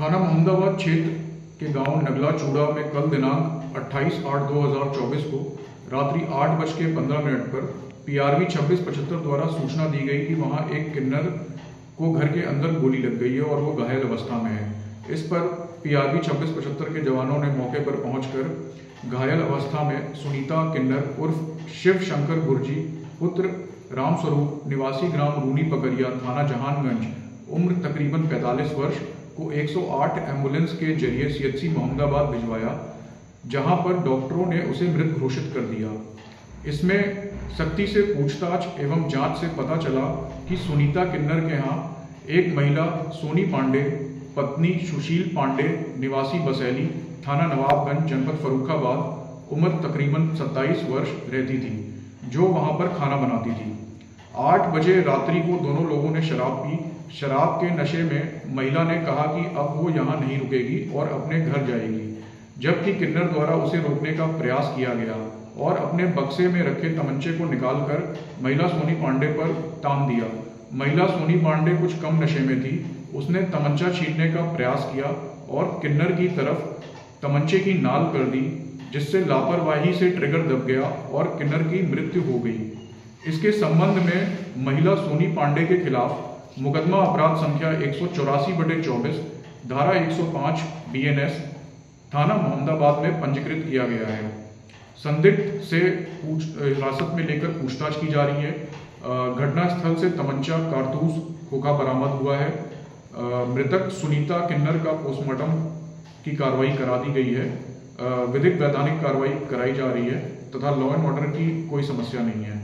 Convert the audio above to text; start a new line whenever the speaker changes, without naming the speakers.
थाना मोहम्मदाबाद क्षेत्र के गाँव नगला चूड़ा में कल दिनांक 28 आठ 2024 को रात्रि आठ बज के पंद्रह मिनट पर पीआरवी छब्बीस पचहत्तर द्वारा सूचना दी गई कि वहाँ एक किन्नर को घर के अंदर गोली लग गई है और वो घायल अवस्था में है। इस पर पीआरवी छब्बीस पचहत्तर के जवानों ने मौके पर पहुंचकर घायल अवस्था में सुनीता किन्नर उर्फ़ शिव शंकर गुरजी, पुत्र रामस्वरूप, निवासी ग्राम रूनी पकरिया थाना जहानगंज, उम्र तकरीबन 45 वर्ष को 108 एंबुलेंस के ज़रिए सीएचसी मोहम्मदाबाद भिजवाया, जहाँ पर डॉक्टरों ने उसे मृत घोषित कर दिया। इसमें सख्ती से पूछताछ एवं जाँच से पता चला कि सुनीता किन्नर के यहाँ एक महिला, सोनी पांडे, पत्नी सुशील पांडे, निवासी बसैली, थाना नवाबगंज, जनपद फरुखाबाद, उम्र तकरीबन 27 वर्ष रहती थी, जो वहाँ पर खाना बनाती थी। आठ बजे रात्रि को दोनों लोगों ने शराब पी। शराब के नशे में महिला ने कहा कि अब वो यहाँ नहीं रुकेगी और अपने घर जाएगी, जबकि किन्नर द्वारा उसे रोकने का प्रयास किया गया और अपने बक्से में रखे तमंचे को निकालकर महिला सोनी पांडे पर तान दिया। महिला सोनी पांडे कुछ कम नशे में थी। उसने तमंचा छीनने का प्रयास किया और किन्नर की तरफ़ तमंचे की नाल कर दी, जिससे लापरवाही से ट्रिगर दब गया और किन्नर की मृत्यु हो गई। इसके संबंध में महिला सोनी पांडे के खिलाफ मुकदमा अपराध संख्या एक सौ चौरासी बटे चौबीस, धारा 105 बीएनएस थाना मोहम्मदाबाद में पंजीकृत किया गया है। संदिग्ध से पूछ, हिरासत में लेकर पूछताछ की जा रही है। घटनास्थल से तमंचा, कारतूस, खोखा बरामद हुआ है। मृतक सुनीता किन्नर का पोस्टमार्टम की कार्रवाई करा दी गई है। विधिक वैधानिक कार्रवाई कराई जा रही है तथा लॉ एंड ऑर्डर की कोई समस्या नहीं है।